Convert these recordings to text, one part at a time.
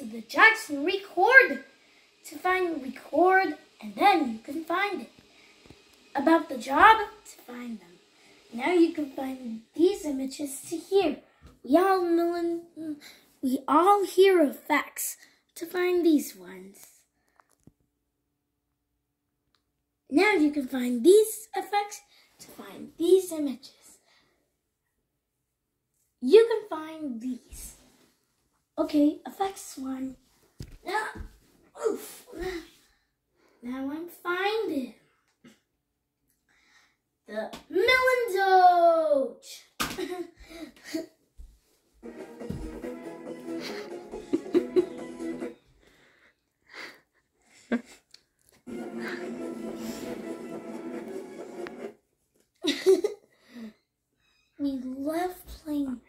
into the Jackson record to find record and then you can find it. About the job to find them. Now you can find these images to here. We all know, mm, we all hear effects to find these ones. Now you can find these effects to find these images. You can find these. Okay, effects one. Now, oof. Now I'm finding the melon Doge. we love playing.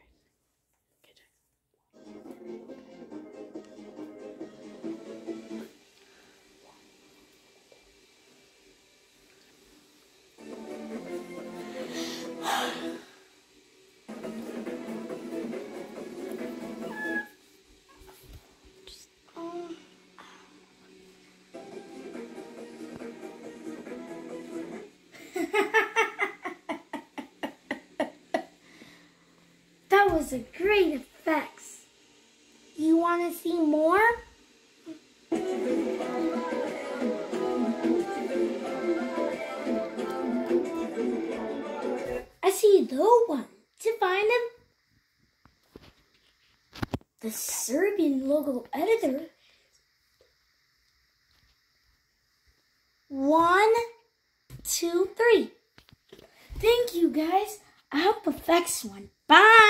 Was a great effects. You want to see more? I see the one. To find them, the Serbian logo editor. One, two, three. Thank you guys. I hope effects one. Bye.